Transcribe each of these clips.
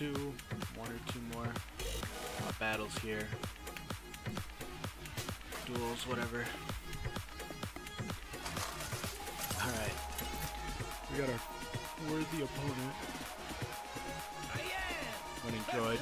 two, one or two more uh, battles here. Duels, whatever. Alright. We got our worthy opponent. Winning droid.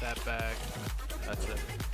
That back. That's it.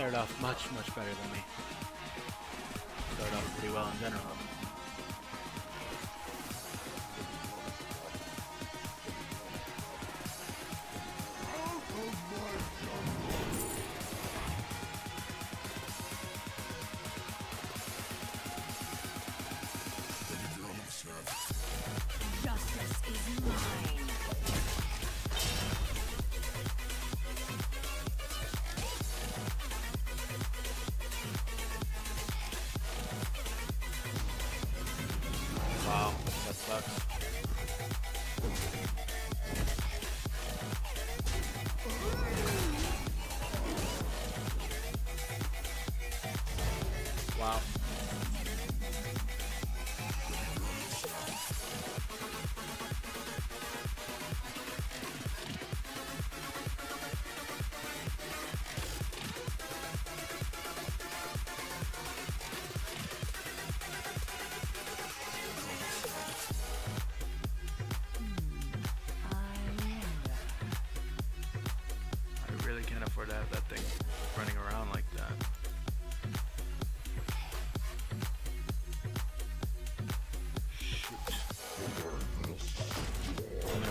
started off much, much better than me. Started off pretty well in general.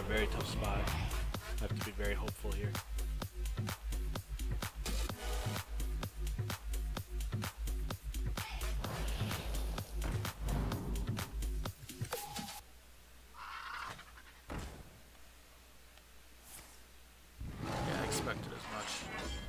Very tough spot. I have to be very hopeful here. Yeah, I expected as much.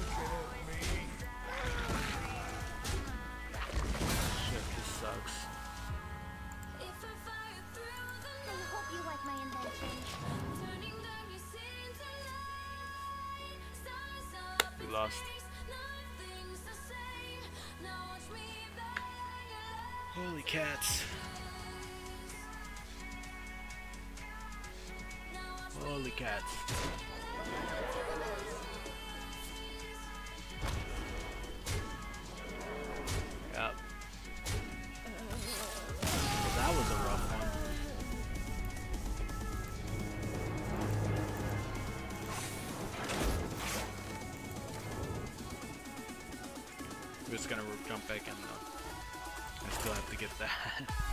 lost. Holy cats. Holy cats. Just gonna jump back in though. I still have to get that.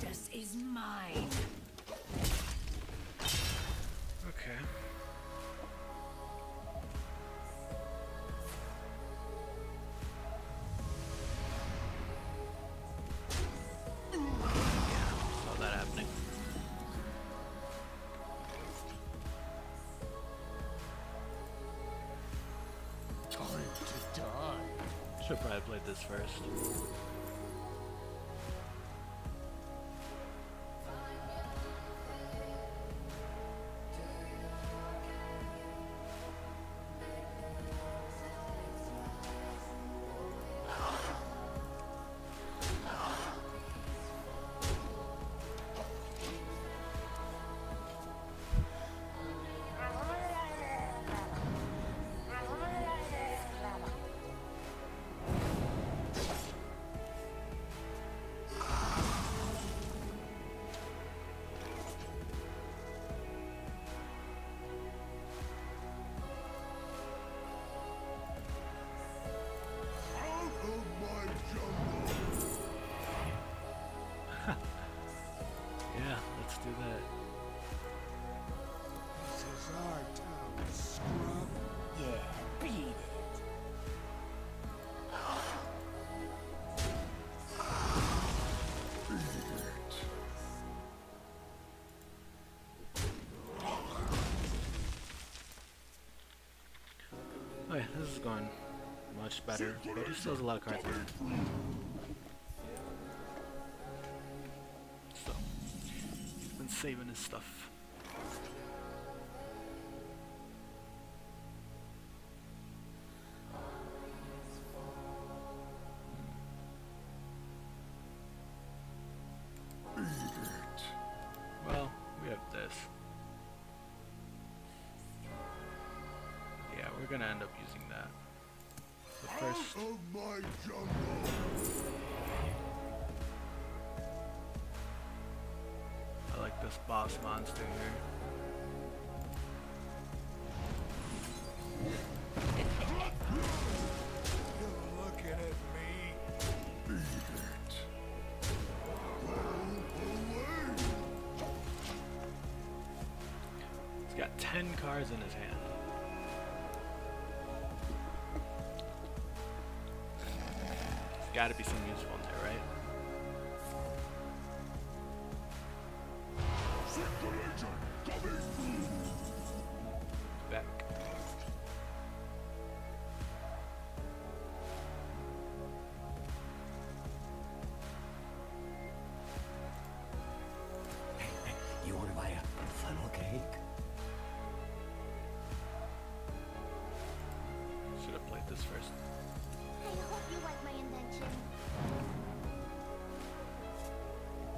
Justice is mine. Okay. Saw that happening. Time to. Should probably played this first. Going much better, but he still has a lot of cards. So, he's been saving his stuff. Well, we have this. Yeah, we're gonna end up using that. First. I like this boss monster here. There's gotta be some useful in there, right? Circulation coming through. Back. You want to buy a funnel cake? Should have played this first.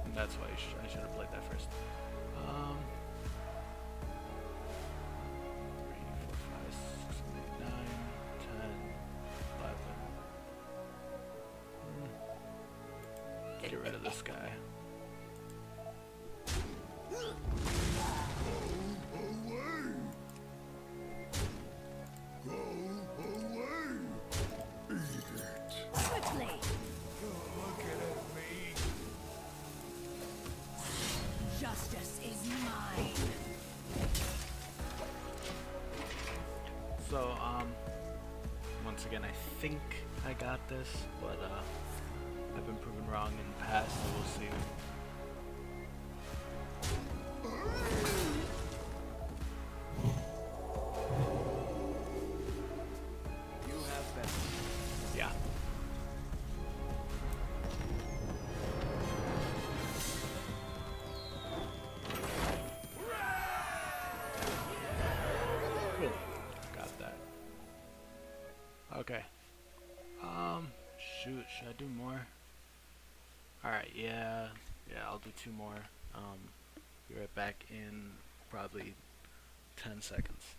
And that's why I, sh I should have played that first. Um, three, four, five, six, eight, nine, ten, eleven. Hmm. Get rid of this guy. So, um, once again, I think I got this, but, uh, I've been proven wrong in the past, so we'll see. Two more. Um, be right back in probably 10 seconds.